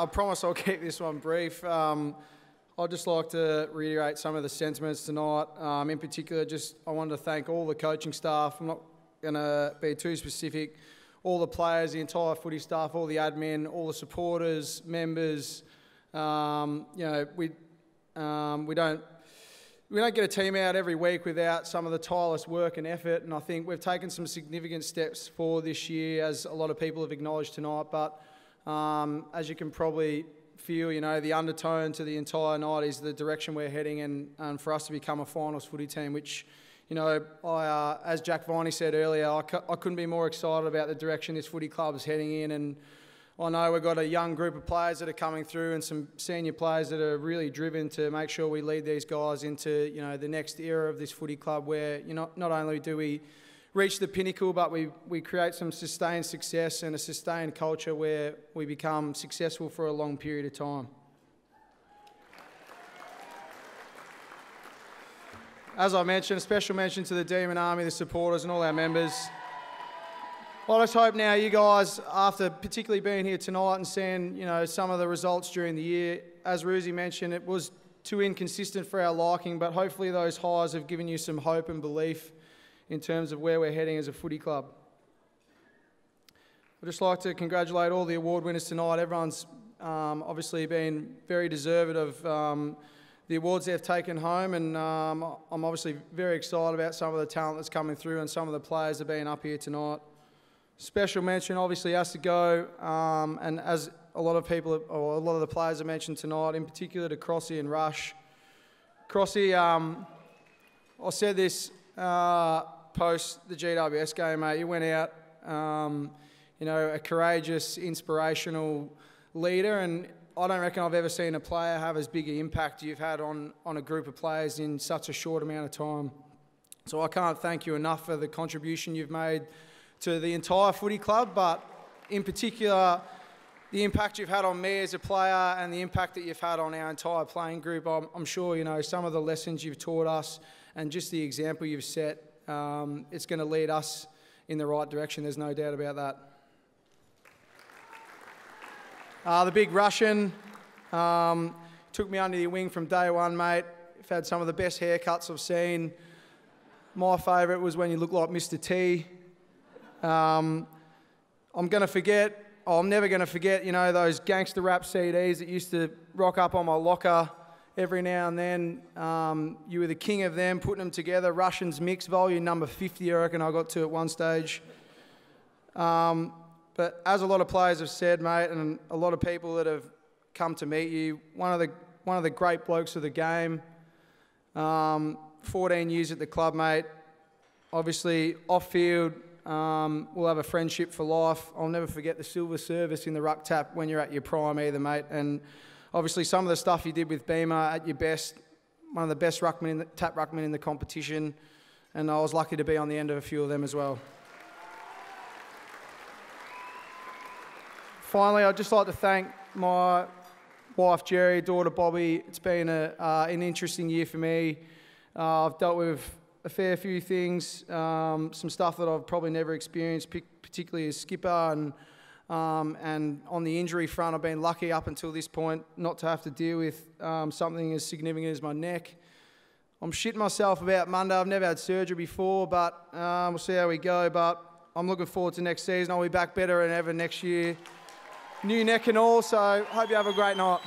I promise I'll keep this one brief. Um, I'd just like to reiterate some of the sentiments tonight. Um, in particular, just I wanted to thank all the coaching staff. I'm not going to be too specific. All the players, the entire footy staff, all the admin, all the supporters, members. Um, you know, we um, we don't we don't get a team out every week without some of the tireless work and effort. And I think we've taken some significant steps forward this year, as a lot of people have acknowledged tonight. But um, as you can probably feel, you know, the undertone to the entire night is the direction we're heading, and, and for us to become a finals footy team, which, you know, I, uh, as Jack Viney said earlier, I couldn't be more excited about the direction this footy club is heading in. And I know we've got a young group of players that are coming through and some senior players that are really driven to make sure we lead these guys into you know the next era of this footy club where you know not only do we reach the pinnacle but we, we create some sustained success and a sustained culture where we become successful for a long period of time. As I mentioned, a special mention to the Demon Army, the supporters and all our members. Well, I just hope now you guys, after particularly being here tonight and seeing, you know, some of the results during the year, as Roosy mentioned, it was too inconsistent for our liking, but hopefully those highs have given you some hope and belief in terms of where we're heading as a footy club. I'd just like to congratulate all the award winners tonight. Everyone's um, obviously been very deserved of um, the awards they've taken home, and um, I'm obviously very excited about some of the talent that's coming through and some of the players that have been up here tonight. Special mention obviously has to go, um, and as a lot of people, or a lot of the players have mentioned tonight, in particular to Crossy and Rush. Crossy, um, I said this uh, post the GWS game, mate. You went out, um, you know, a courageous, inspirational leader, and I don't reckon I've ever seen a player have as big an impact you've had on, on a group of players in such a short amount of time. So I can't thank you enough for the contribution you've made to the entire footy club, but in particular, the impact you've had on me as a player and the impact that you've had on our entire playing group. I'm, I'm sure you know some of the lessons you've taught us and just the example you've set. Um, it's going to lead us in the right direction. There's no doubt about that. Uh, the big Russian um, took me under your wing from day one, mate. You've had some of the best haircuts I've seen. My favourite was when you looked like Mr. T. Um, I'm going to forget, oh, I'm never going to forget, you know, those gangster rap CDs that used to rock up on my locker every now and then. Um, you were the king of them, putting them together. Russians Mix, volume number 50, I reckon I got to at one stage. Um, but as a lot of players have said, mate, and a lot of people that have come to meet you, one of the, one of the great blokes of the game, um, 14 years at the club, mate. Obviously, off field, um, we'll have a friendship for life. I'll never forget the silver service in the ruck tap when you're at your prime either, mate. And obviously some of the stuff you did with Beamer at your best, one of the best ruckmen in the, tap ruckmen in the competition. And I was lucky to be on the end of a few of them as well. Finally, I'd just like to thank my wife Jerry, daughter Bobby. It's been a, uh, an interesting year for me. Uh, I've dealt with a fair few things, um, some stuff that I've probably never experienced, particularly as skipper. And, um, and on the injury front, I've been lucky up until this point not to have to deal with um, something as significant as my neck. I'm shitting myself about Monday. I've never had surgery before, but um, we'll see how we go. But I'm looking forward to next season. I'll be back better than ever next year. New neck and all, so hope you have a great night.